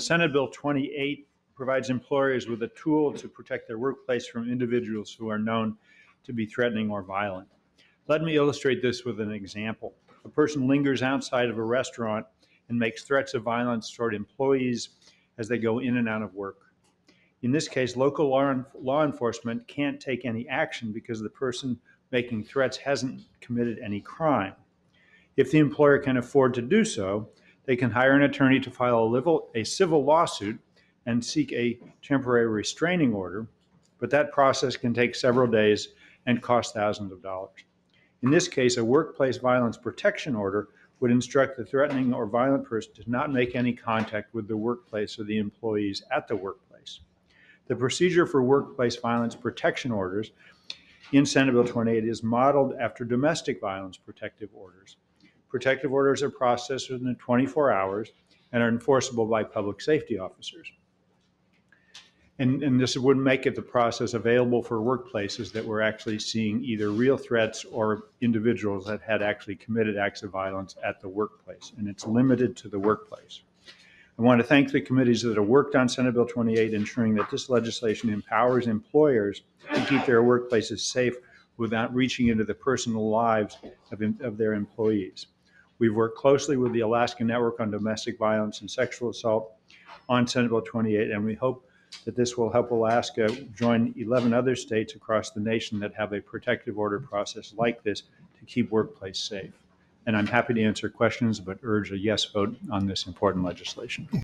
Senate Bill 28 provides employers with a tool to protect their workplace from individuals who are known to be threatening or violent. Let me illustrate this with an example. A person lingers outside of a restaurant and makes threats of violence toward employees as they go in and out of work. In this case, local law, law enforcement can't take any action because the person making threats hasn't committed any crime. If the employer can afford to do so, they can hire an attorney to file a, civil lawsuit and seek a temporary restraining order, but that process can take several days and cost thousands of dollars. In this case, a workplace violence protection order would instruct the threatening or violent person to not make any contact with the workplace or the employees at the workplace. The procedure for workplace violence protection orders in Senate Bill 28 is modeled after domestic violence protective orders. Protective orders are processed within 24 hours and are enforceable by public safety officers. And, and this would make it the process available for workplaces that were actually seeing either real threats or individuals that had actually committed acts of violence at the workplace. And it's limited to the workplace. I want to thank the committees that have worked on Senate Bill 28, ensuring that this legislation empowers employers to keep their workplaces safe without reaching into the personal lives of, of their employees. We've worked closely with the Alaska Network on Domestic Violence and Sexual Assault on Senate Bill 28, and we hope that this will help Alaska join 11 other states across the nation that have a protective order process like this to keep workplace safe. And I'm happy to answer questions, but urge a yes vote on this important legislation.